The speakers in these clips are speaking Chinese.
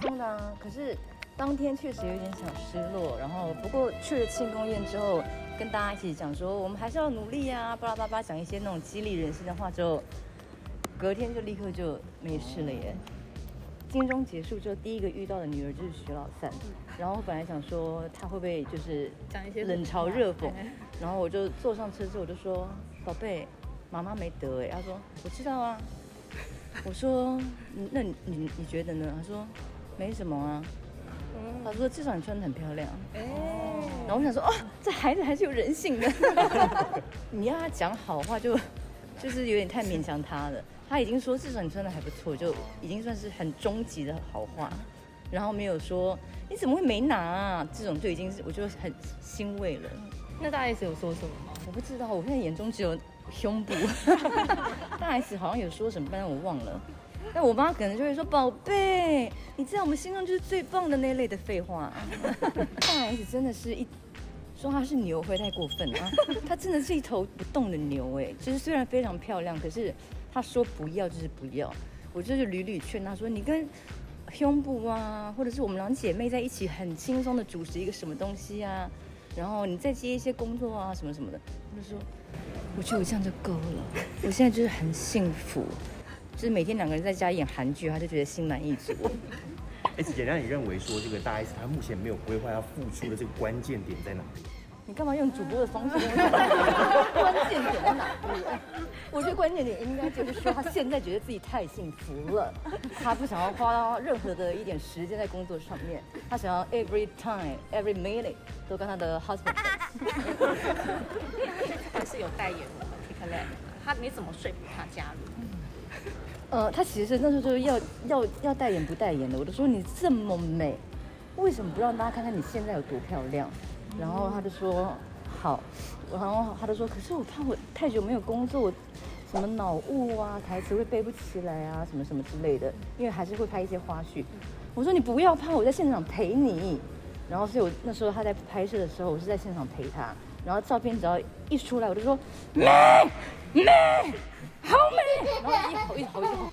松的啊，可是当天确实有点小失落。然后不过去了庆功宴之后，跟大家一起讲说，我们还是要努力啊，巴拉巴拉讲一些那种激励人心的话之后，隔天就立刻就没事了耶。金钟结束之后，第一个遇到的女儿就是徐老三，然后我本来想说她会不会就是讲一些冷嘲热讽哎，然后我就坐上车之后我就说，宝贝，妈妈没得哎，她说我知道啊，我说嗯那你你你觉得呢？他说没什么啊，他说至少你穿的很漂亮，哎，然后我想说哦，这孩子还是有人性的，你要他讲好话就就是有点太勉强他了。他已经说至少你穿的还不错，就已经算是很终极的好话，然后没有说你怎么会没拿啊？这种就已经是我觉得很欣慰了。那大 S 有说什么吗？我不知道，我现在眼中只有胸部。大 S 好像有说什么，但是我忘了。但我妈可能就会说：“宝贝，你在我们心中就是最棒的那类的废话。”大 S 真的是一说她是牛会太过分了、啊，她真的是一头不动的牛哎。就是虽然非常漂亮，可是她说不要就是不要。我就是屡屡劝她说：“你跟胸部啊，或者是我们两姐妹在一起很轻松的主持一个什么东西啊，然后你再接一些工作啊，什么什么的。”她就说：“我觉得我这样就够了，我现在就是很幸福。”就是每天两个人在家演韩剧，他就觉得心满意足。哎，子姐，那你认为说这个大 S 她目前没有规划要付出的这个关键点在哪里？你干嘛用主播的方式？关键点在哪里？我觉得关键点应该就是说，他现在觉得自己太幸福了，他不想要花任何的一点时间在工作上面，他想要 every time every minute 都跟他的 husband。还是有代言人 Kika Lab，他你怎么说服他加入？呃，他其实那时候就是要要要代言不代言的，我都说你这么美，为什么不让大家看看你现在有多漂亮？然后他就说好，然后他就说，可是我怕我太久没有工作，什么脑雾啊，台词会背不起来啊，什么什么之类的，因为还是会拍一些花絮。我说你不要怕，我在现场陪你。然后所以我那时候他在拍摄的时候，我是在现场陪他。然后照片只要一出来，我就说 美美好美，然后一吼一吼一吼，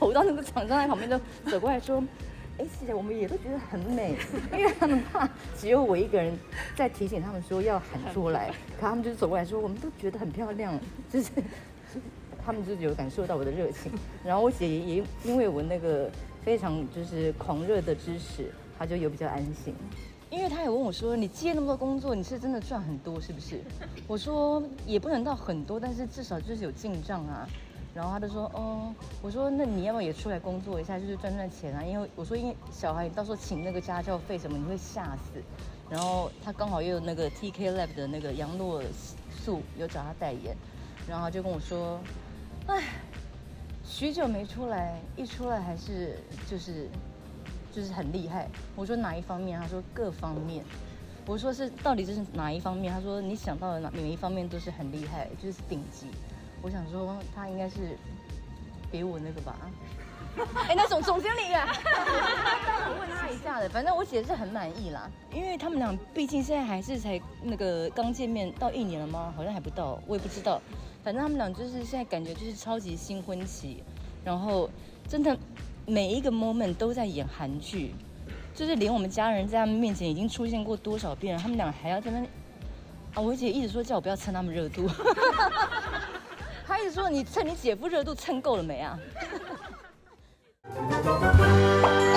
吼到那个厂商在旁边就走过来说。哎，是的，我们也都觉得很美，因为他们怕只有我一个人在提醒他们说要喊出来，可他们就走过来说，我们都觉得很漂亮，就是 他们就是有感受到我的热情。然后我姐也也因为我那个非常就是狂热的支持，她就有比较安心。因为他也问我说：“你接那么多工作，你是真的赚很多是不是？” 我说：“也不能到很多，但是至少就是有进账啊。”然后他就说：“哦，我说那你要不要也出来工作一下，就是赚赚钱啊？因为我说因为小孩你到时候请那个家教费什么，你会吓死。然后他刚好又有那个 TK Lab 的那个杨洛素有找他代言，然后他就跟我说：，哎，许久没出来，一出来还是就是就是很厉害。我说哪一方面？他说各方面。我说是到底这是哪一方面？他说你想到的哪每一方面都是很厉害，就是顶级。我想说他应该是给我那个吧。哎，那总总经理啊，当然问他一下的。反正我姐是很满意啦，因为他们俩毕竟现在还是才那个刚见面到一年了吗？好像还不到，我也不知道。反正他们俩就是现在感觉就是超级新婚期，然后真的每一个 moment 都在演韩剧，就是连我们家人在他们面前已经出现过多少遍了，他们两个还要在那啊！我姐一直说叫我不要蹭他们热度。她一直说你蹭你姐夫热度蹭够了没啊？